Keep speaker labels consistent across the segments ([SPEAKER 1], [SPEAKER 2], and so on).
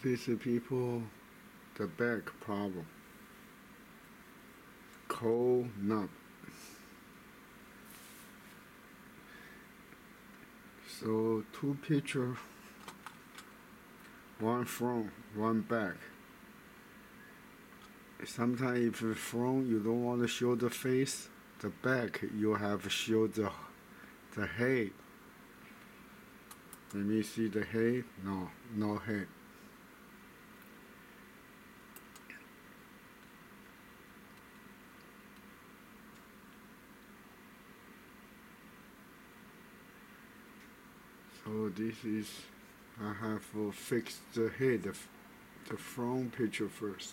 [SPEAKER 1] These people, the back problem. Cold, numb. So two picture, one front, one back. Sometimes if the front you don't want to show the face, the back you have show the the head. Let me see the head. No, no head. So this is I have uh, to fix the head, the, the front picture first.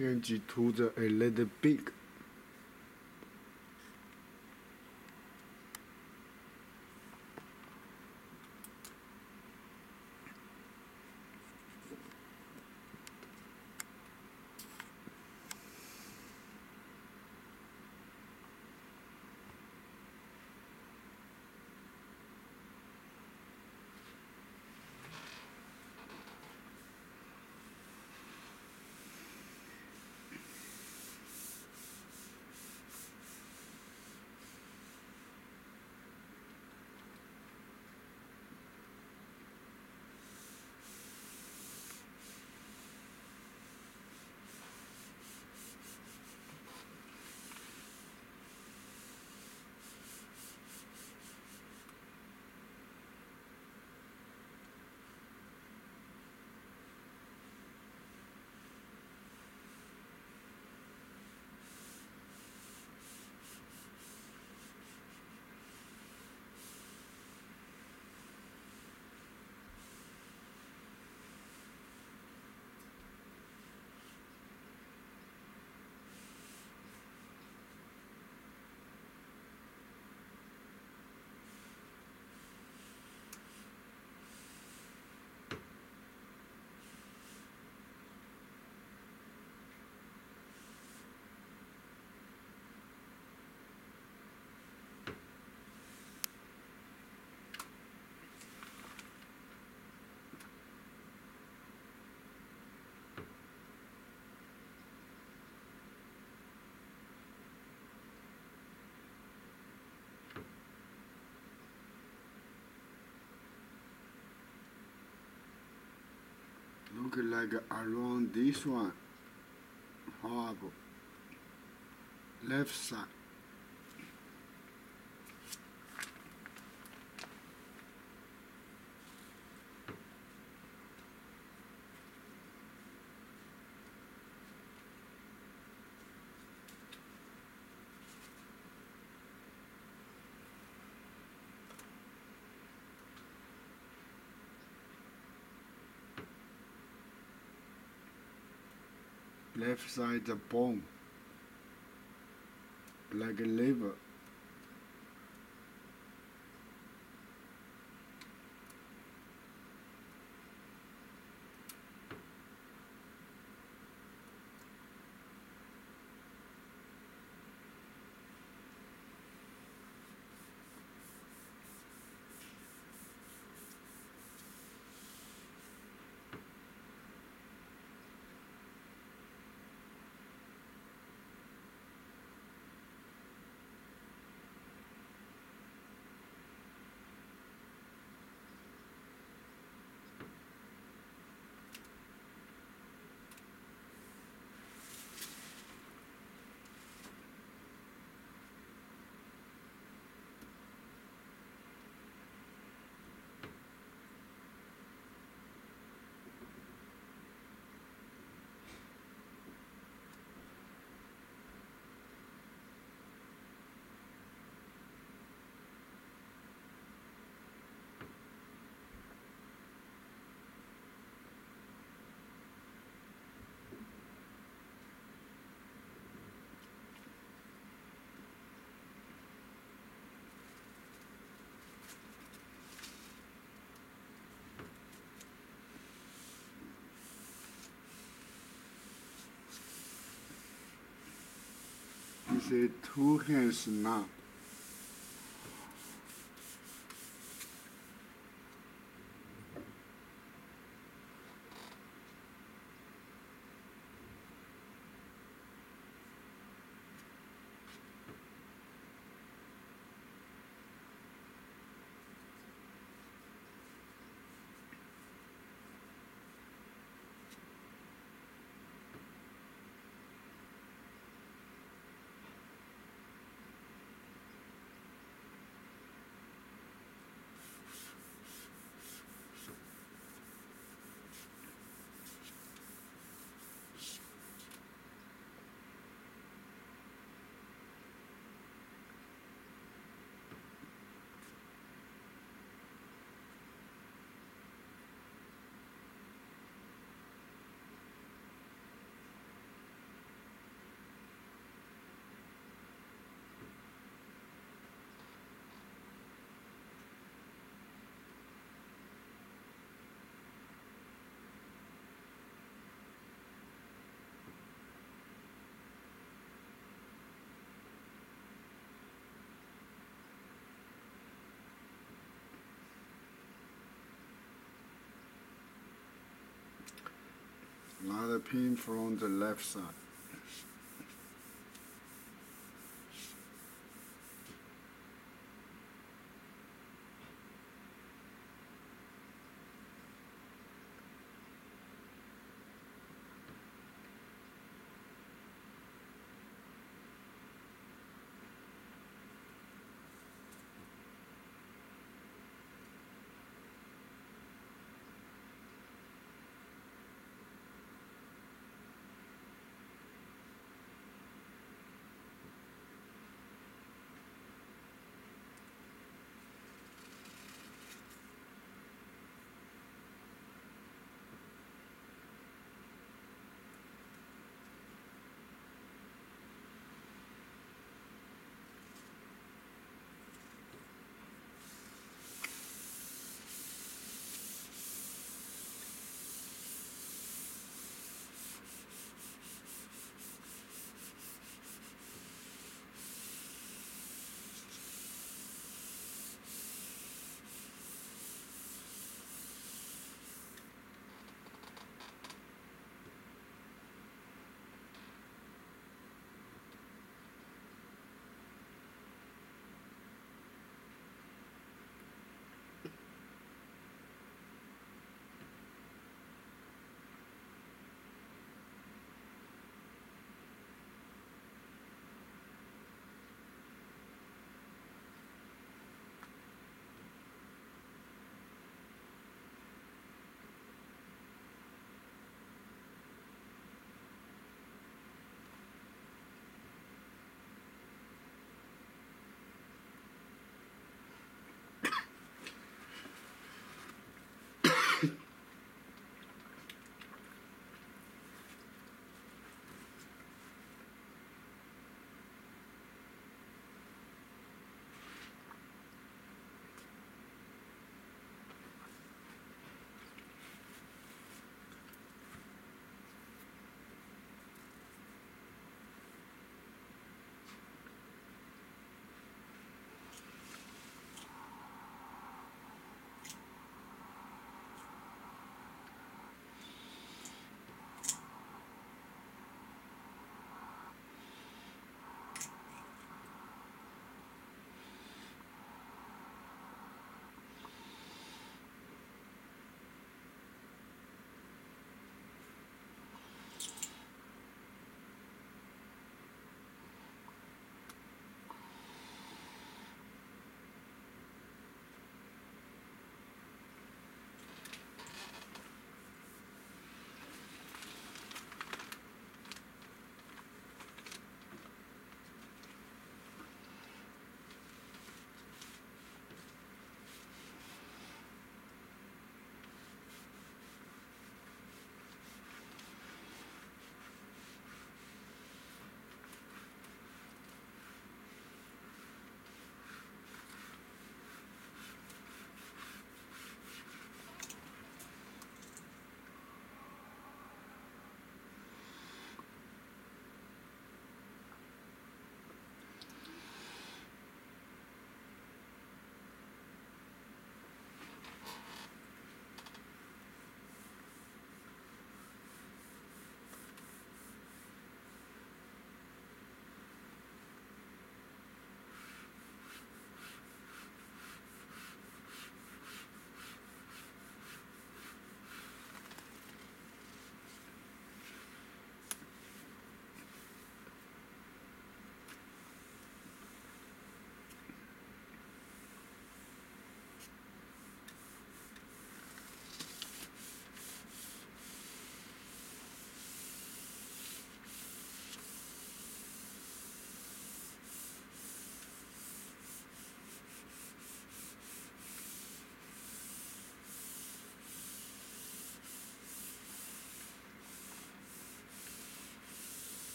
[SPEAKER 1] It to the a little big. Like around this one. Horrible. Left side. Left side bone, a liver. Say two hands now. Another pin from the left side.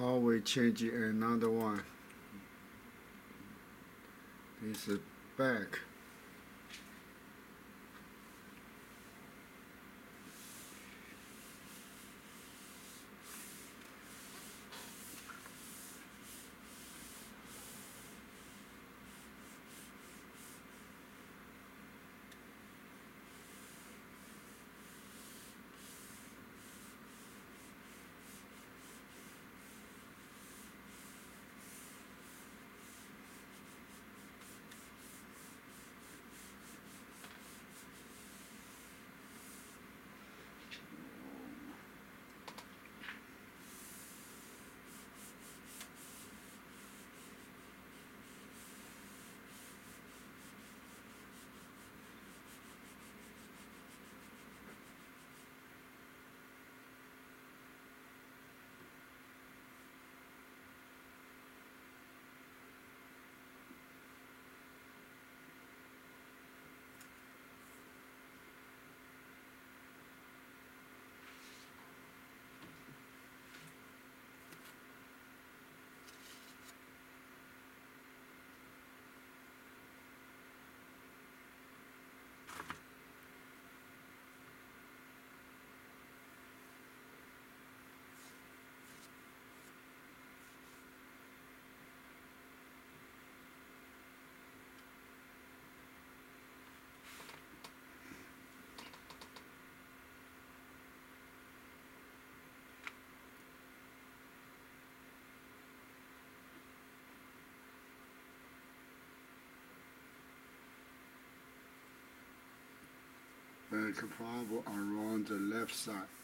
[SPEAKER 1] Always change another one. This is back. Back problem around the left side.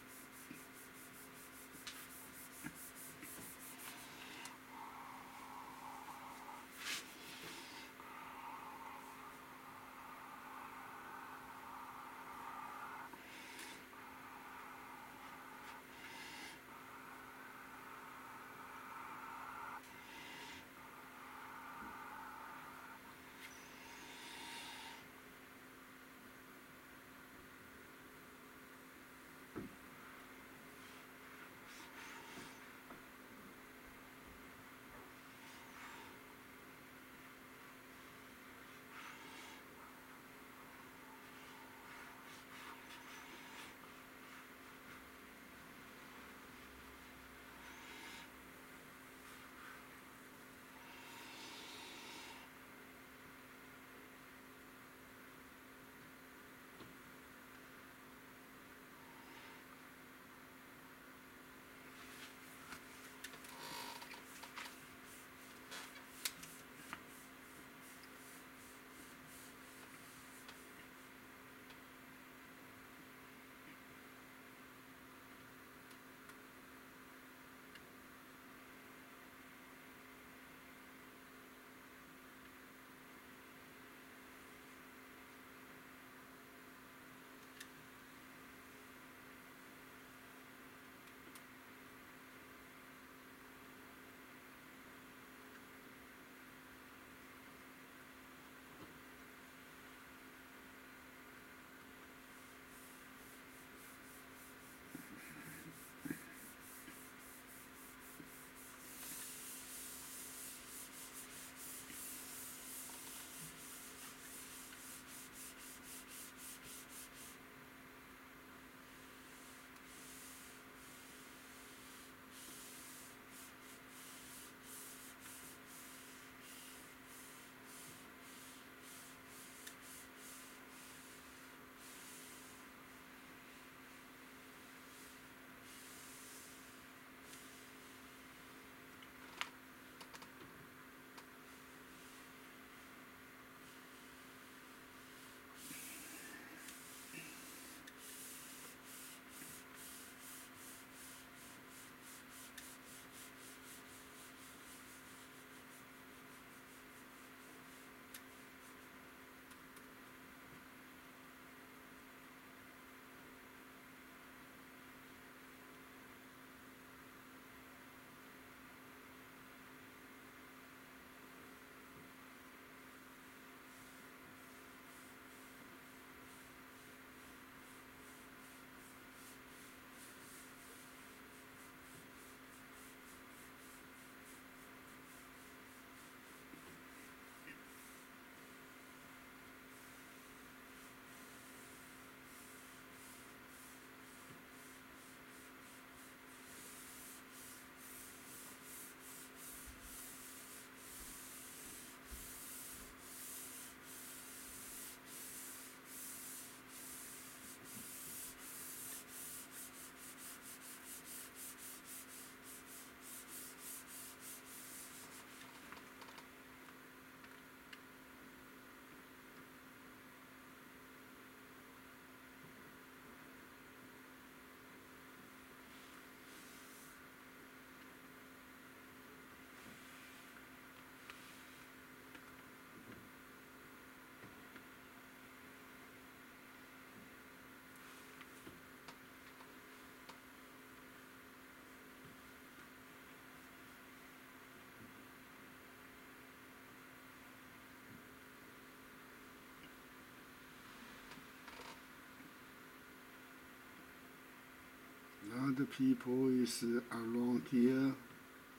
[SPEAKER 1] Other people is around here,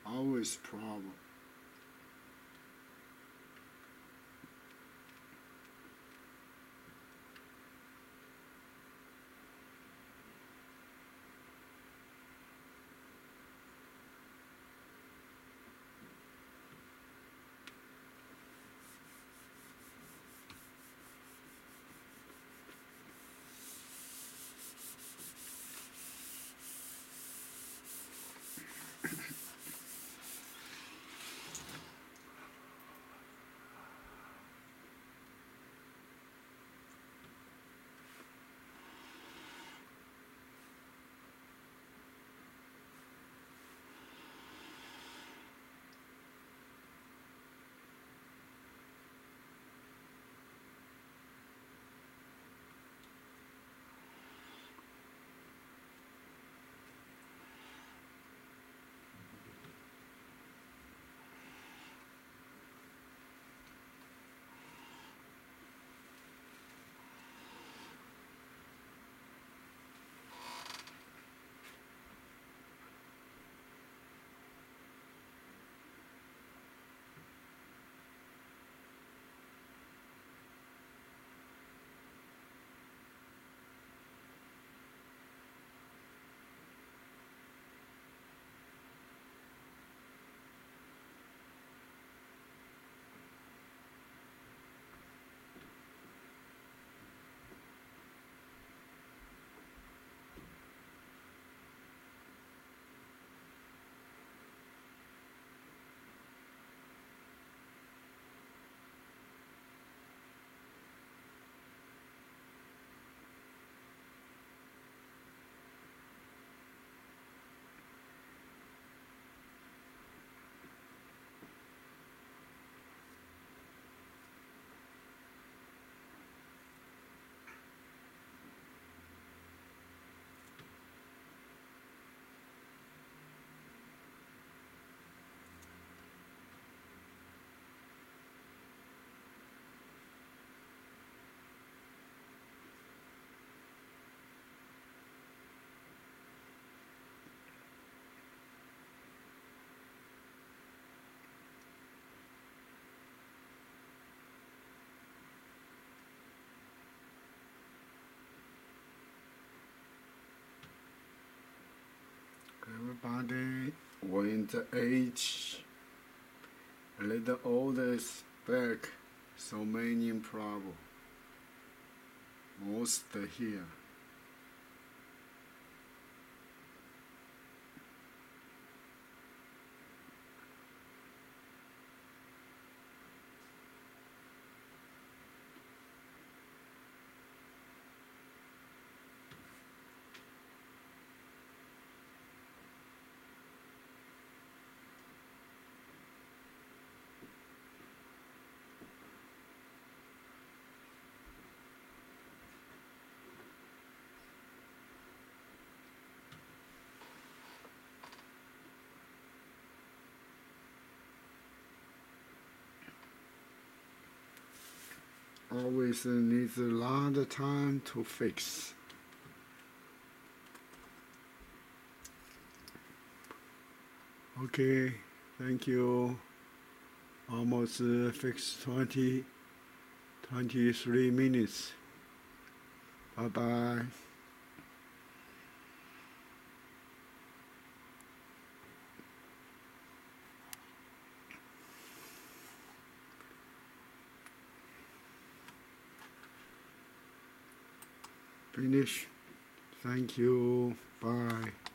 [SPEAKER 1] always problem. The age, a little older is back, so many problem. Most here. Always needs a lot of time to fix. Okay, thank you. Almost uh, fixed 20, 23 minutes. Bye bye. Finish. Thank you. Bye.